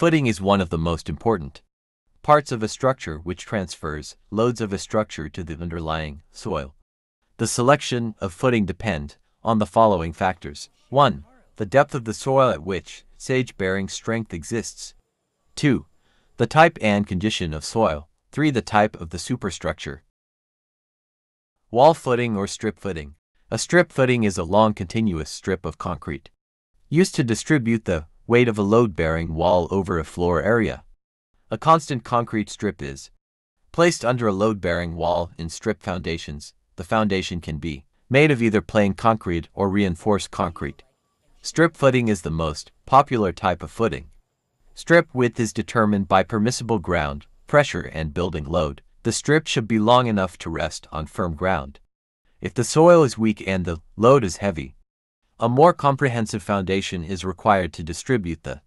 Footing is one of the most important parts of a structure which transfers loads of a structure to the underlying soil. The selection of footing depend on the following factors. 1. The depth of the soil at which safe-bearing strength exists. 2. The type and condition of soil. 3. The type of the superstructure. Wall footing or strip footing. A strip footing is a long continuous strip of concrete used to distribute the weight of a load-bearing wall over a floor area. A constant concrete strip is placed under a load-bearing wall in strip foundations. The foundation can be made of either plain concrete or reinforced concrete. Strip footing is the most popular type of footing. Strip width is determined by permissible ground, pressure, and building load. The strip should be long enough to rest on firm ground. If the soil is weak and the load is heavy, a more comprehensive foundation is required to distribute the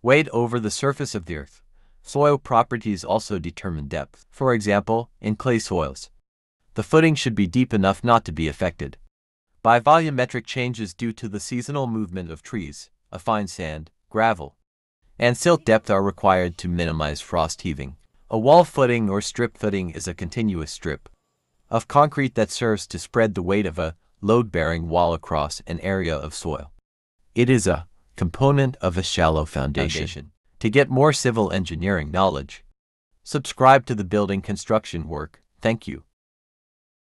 weight over the surface of the earth. Soil properties also determine depth. For example, in clay soils, the footing should be deep enough not to be affected by volumetric changes due to the seasonal movement of trees. A fine sand, gravel, and silt depth are required to minimize frost heaving. A wall footing or strip footing is a continuous strip of concrete that serves to spread the weight of a load-bearing wall across an area of soil. It is a component of a shallow foundation. foundation. To get more civil engineering knowledge, subscribe to the Building Construction Work. Thank you.